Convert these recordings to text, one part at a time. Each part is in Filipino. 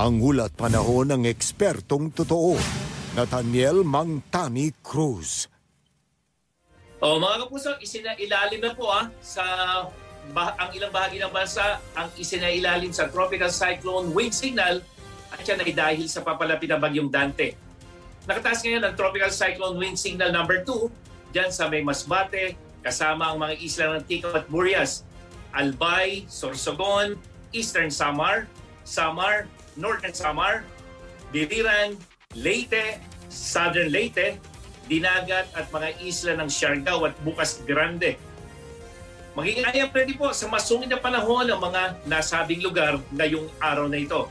Ang ulat panahon ng ekspertong totoo, Nathaniel Mangtani Cruz. O mga kapuso, isinailalim na po ah, sa bah- ang ilang bahagi ng bansa ang isinailalim sa tropical cyclone wind signal at yan ay dahil sa papalapit ng bagyong Dante. Nakataas ngayon ang tropical cyclone wind signal number 2 dyan sa may Masbate kasama ang mga isla ng Ticao at Murias, Albay, Sorsogon, Eastern Samar, Samar, Northern Samar, Biliran, Leyte, Southern Leyte, Dinagat at mga isla ng Siargao at Bukas Grande. Magiging ayam ready po sa masungit na panahon ng mga nasabing lugar ngayong araw na ito.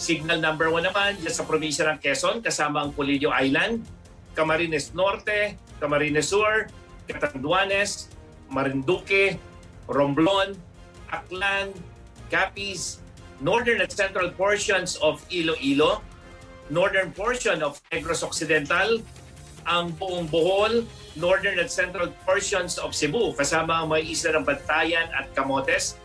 Signal number 1 naman dyan sa probinsya ng Quezon kasama ang Polillo Island, Camarines Norte, Camarines Sur, Catanduanes, Marinduque, Romblon, Aklan, Capiz, northern and central portions of Iloilo, northern portion of Negros Occidental, ang buong Bohol, northern and central portions of Cebu, kasama ang mga isla ng Bantayan at Camotes,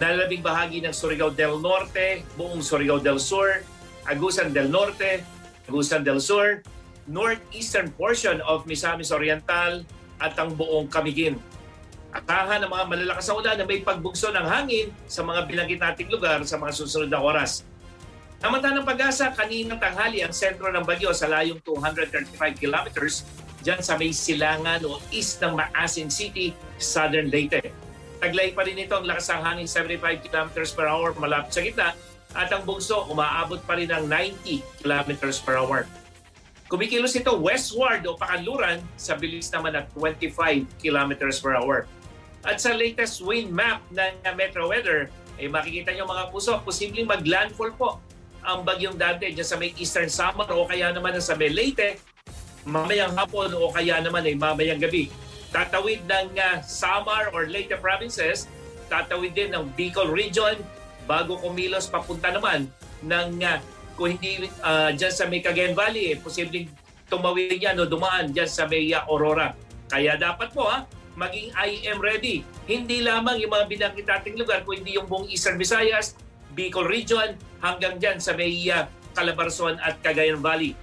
nalalabing bahagi ng Surigao del Norte, buong Surigao del Sur, Agusan del Norte, Agusan del Sur, northeastern portion of Misamis Oriental, at ang buong Camiguin. Akahan ng mga malalakas na ulan na may pagbugso ng hangin sa mga binanggit nating lugar sa mga susunod na oras. Namata ng pag-asa, kaninang tanghali ang sentro ng bagyo sa layong 235 kilometers dyan sa may silangan o east ng Maasin City, Southern Leyte. Taglay pa rin ito ang lakas ng hangin 75 kilometers per hour malapit sa gitna at ang bugso umaabot pa rin ng 90 kilometers per hour. Kumikilos ito westward o pakanluran sa bilis naman at 25 kilometers per hour. At sa latest wind map ng Metro Weather, ay makikita nyo mga puso, posibleng mag-landfall po ang bagyong Dante dyan sa may Eastern Samar o kaya naman sa may Leyte, mamayang hapon o kaya naman ay mamayang gabi. Tatawid ng uh, Samar or Leyte provinces, tatawid din ng Bicol region bago kumilos papunta naman ng uh, kung hindi uh, dyan sa may Cagayan Valley, eh, posibleng tumawid yan o dumaan dyan sa may uh, Aurora. Kaya dapat po ha, maging IM ready. Hindi lamang yung mga binanggit nating lugar, kundi yung buong Eastern Visayas, Bicol Region, hanggang dyan sa may Calabarzon at Cagayan Valley.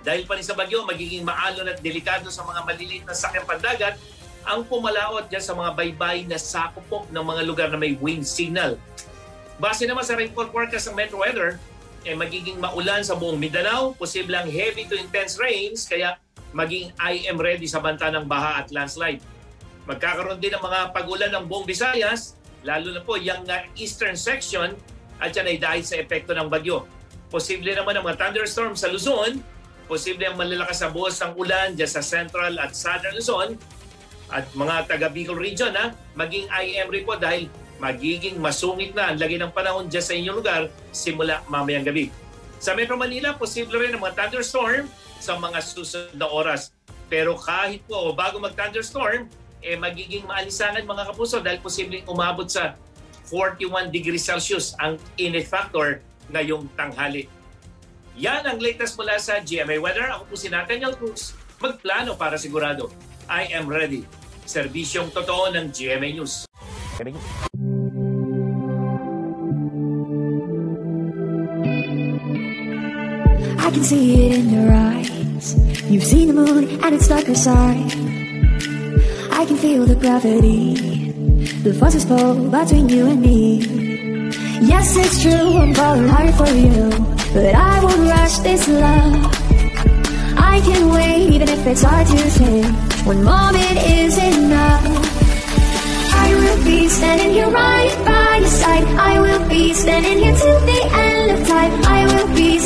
Dahil pa rin sa bagyo, magiging maalon at delikado sa mga maliliit na sakyang pandagat ang pumalaot dyan sa mga baybay na sakupok ng mga lugar na may wind signal. Base naman sa rainfall forecast ng Metro Weather, eh, magiging maulan sa buong Mindanao, posibleng heavy to intense rains, kaya maging IM ready sa banta ng baha at landslide. Magkakaroon din ng mga pagulan ng buong Visayas, lalo na po yung uh, eastern section at yan ay dahil sa epekto ng bagyo. Posible naman ang mga thunderstorm sa Luzon, posible ang malalakas na buhos ng ulan dyan sa central at southern Luzon, at mga taga Bicol region ha, maging IM report dahil magiging masungit na ang lagi ng panahon dyan sa inyong lugar simula mamayang gabi. Sa Metro Manila, posible rin ang mga thunderstorm sa mga susunod na oras. Pero kahit po bago mag-thunderstorm, eh magiging maalisangan mga kapuso dahil posibleng umabot sa 41 degrees Celsius ang init factor ngayong tanghali. Yan ang latest mula sa GMA Weather. Ako po si Nathaniel Cruz. Magplano para sigurado. I am ready. Serbisyong totoo ng GMA News. I can see it in your eyes. You've seen the moon and its darker side. I can feel the gravity, the forces pull between you and me. Yes, it's true, I'm falling hard for you, but I won't rush this love. I can wait, even if it's hard to say. One moment is enough. I will be standing here right by your side. I will be standing here till the end of time. I will be